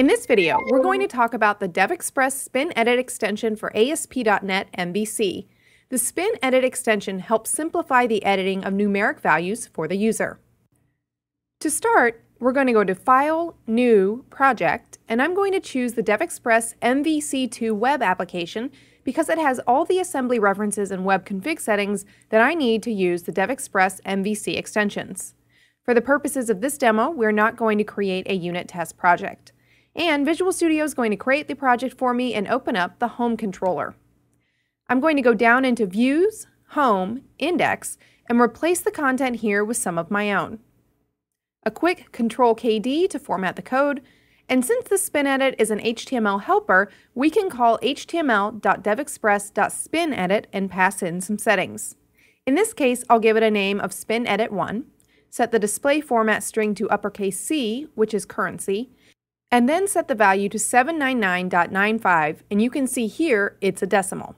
In this video, we're going to talk about the DevExpress Spin Edit extension for ASP.NET MVC. The Spin Edit extension helps simplify the editing of numeric values for the user. To start, we're going to go to File, New, Project, and I'm going to choose the DevExpress MVC2 web application because it has all the assembly references and web config settings that I need to use the DevExpress MVC extensions. For the purposes of this demo, we're not going to create a unit test project. And Visual Studio is going to create the project for me and open up the Home controller. I'm going to go down into Views, Home, Index, and replace the content here with some of my own. A quick Control KD to format the code, and since the spin edit is an HTML helper, we can call html.devexpress.spinedit and pass in some settings. In this case, I'll give it a name of spinedit1, set the display format string to uppercase C, which is currency, and then set the value to 799.95, and you can see here it's a decimal.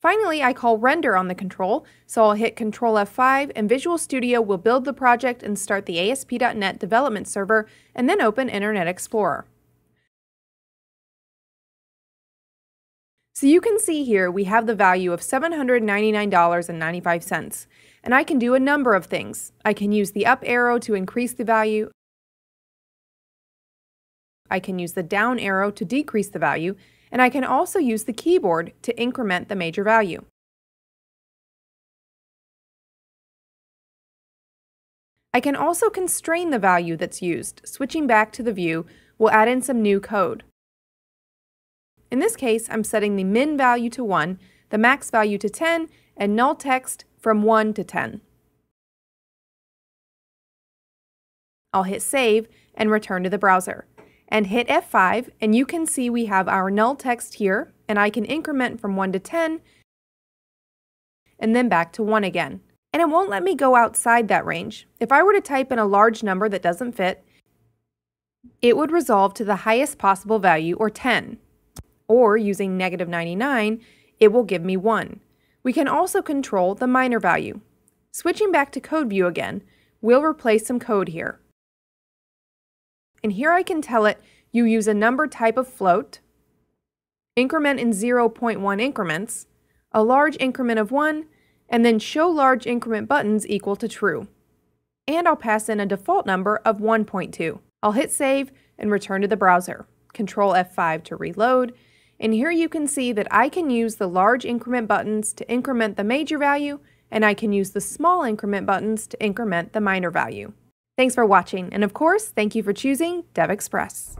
Finally, I call render on the control, so I'll hit Control F5 and Visual Studio will build the project and start the ASP.NET development server, and then open Internet Explorer. So you can see here we have the value of $799.95, and I can do a number of things. I can use the up arrow to increase the value, I can use the down arrow to decrease the value, and I can also use the keyboard to increment the major value. I can also constrain the value that's used. Switching back to the view we'll add in some new code. In this case, I'm setting the min value to 1, the max value to 10, and null text from 1 to 10. I'll hit save and return to the browser and hit F5 and you can see we have our null text here and I can increment from 1 to 10 and then back to 1 again. And it won't let me go outside that range. If I were to type in a large number that doesn't fit, it would resolve to the highest possible value or 10. Or using negative 99, it will give me 1. We can also control the minor value. Switching back to code view again, we'll replace some code here. And here I can tell it you use a number type of float, increment in 0.1 increments, a large increment of 1, and then show large increment buttons equal to true. And I'll pass in a default number of 1.2. I'll hit save and return to the browser. Control F5 to reload. And here you can see that I can use the large increment buttons to increment the major value, and I can use the small increment buttons to increment the minor value. Thanks for watching, and of course, thank you for choosing DevExpress.